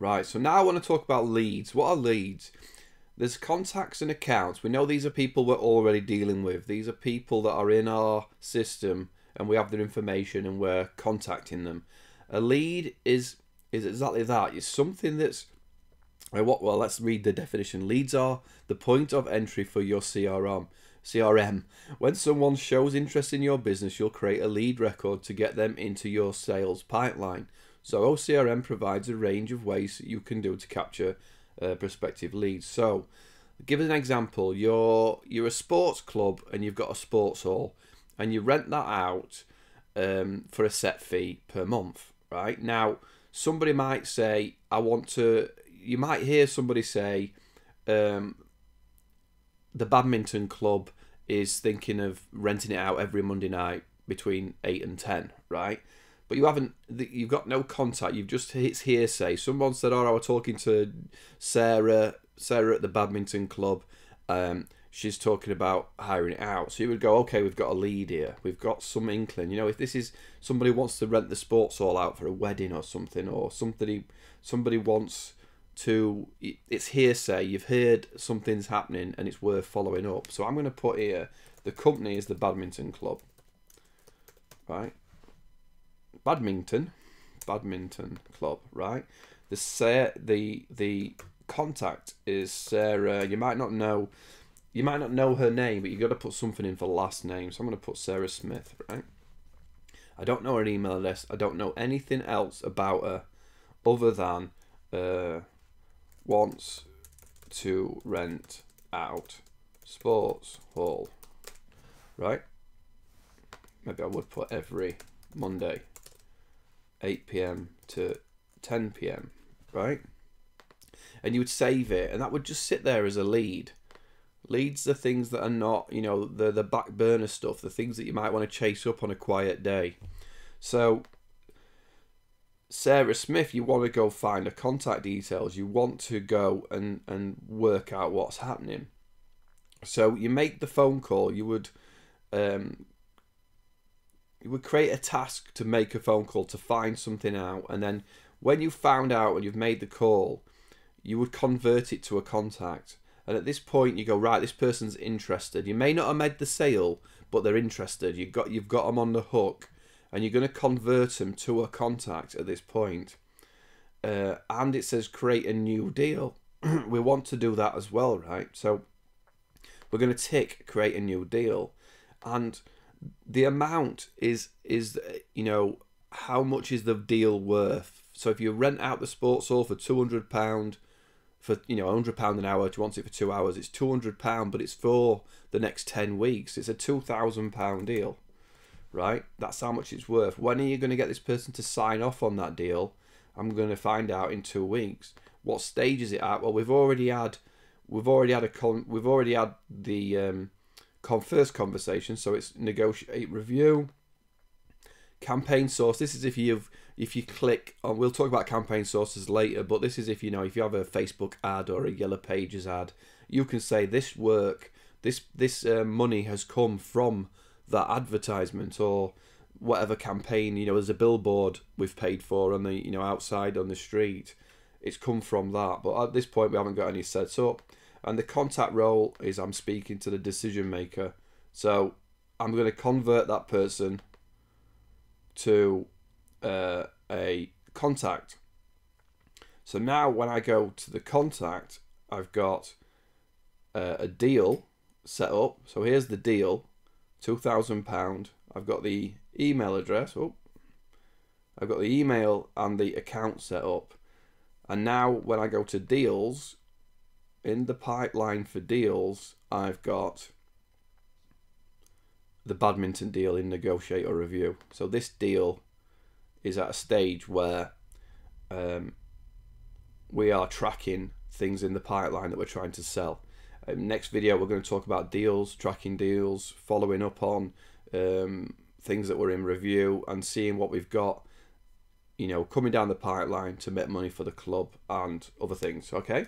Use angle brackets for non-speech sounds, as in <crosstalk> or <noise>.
Right, so now I want to talk about leads. What are leads? There's contacts and accounts. We know these are people we're already dealing with. These are people that are in our system and we have their information and we're contacting them. A lead is is exactly that. It's something that's uh, what well let's read the definition. Leads are the point of entry for your CRM. CRM. When someone shows interest in your business, you'll create a lead record to get them into your sales pipeline. Zoho CRM provides a range of ways that you can do to capture uh, prospective leads. So, give us an example. You're you're a sports club and you've got a sports hall, and you rent that out um, for a set fee per month. Right now, somebody might say, "I want to." You might hear somebody say, um, "The badminton club is thinking of renting it out every Monday night between eight and ten, right?" But you haven't you've got no contact you've just it's hearsay. Someone said oh i was talking to sarah sarah at the badminton club um, she's talking about hiring it out. So you would go okay we've got a lead here. We've got some inkling. You know if this is somebody wants to rent the sports hall out for a wedding or something or somebody somebody wants to it's hearsay. You've heard something's happening and it's worth following up. So i'm going to put here the company is the badminton club right badminton, badminton club, right? The Sa- the the contact is Sarah. You might not know, you might not know her name, but you got to put something in for last name. So I'm going to put Sarah Smith, right? I don't know her email address. I don't know anything else about her, other than uh, wants to rent out sports hall, right? Maybe I would put every Monday 8 p.m. to 10 p.m., right? And you would save it, and that would just sit there as a lead. Leads are things that are not, you know, the the back burner stuff, the things that you might want to chase up on a quiet day. So, Sarah Smith, you want to go find her contact details. You want to go and and work out what's happening. So you make the phone call. You would um, would create a task to make a phone call to find something out and then when you found out and you've made the call you would convert it to a contact. And at this point you go right this person's interested. You may not have made the sale but they're interested. You've got you've got them on the hook and you're going to convert them to a contact at this point. Uh, and it says create a new deal. <clears throat> We want to do that as well right? So we're going to tick create a new deal. And the amount is is you know how much is the deal worth? So if you rent out the sports hall for two hundred pound for you know hundred pound an hour, you want it for two hours, it's two hundred pound, but it's for the next ten weeks. It's a two thousand pound deal, right? That's how much it's worth. When are you going to get this person to sign off on that deal? I'm going to find out in two weeks. What stage is it at? Well, we've already had we've already had a con we've already had the um, first conversation. So it's negotiate review. Campaign source. This is if you've if you click on. We'll talk about campaign sources later, but this is if you know if you have a Facebook ad or a Yellow Pages ad, you can say this work, this this uh, money has come from that advertisement or whatever campaign. You know, there's a billboard we've paid for on the you know outside on the street. It's come from that, but at this point we haven't got any set up and the contact role is I'm speaking to the decision maker. So I'm going to convert that person to uh, a contact. So now when I go to the contact, I've got uh, a deal set up. So here's the deal, two thousand pound. I've got the email address. Oh, I've got the email and the account set up. And now when I go to deals, in the pipeline for deals, I've got the badminton deal in negotiate or review. So this deal is at a stage where um, we are tracking things in the pipeline that we're trying to sell. Um, next video, we're going to talk about deals, tracking deals, following up on um, things that were in review, and seeing what we've got, you know, coming down the pipeline to make money for the club and other things. Okay.